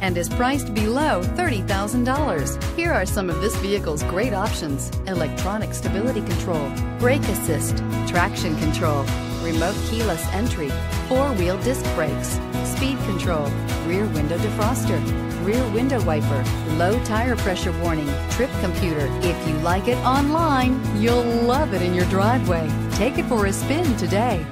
and is priced below $30,000. Here are some of this vehicle's great options. Electronic stability control, brake assist, traction control, remote keyless entry, four-wheel disc brakes, speed control, rear window defroster, rear window wiper, low tire pressure warning, trip computer. If you like it online, you'll love it in your driveway. Take it for a spin today.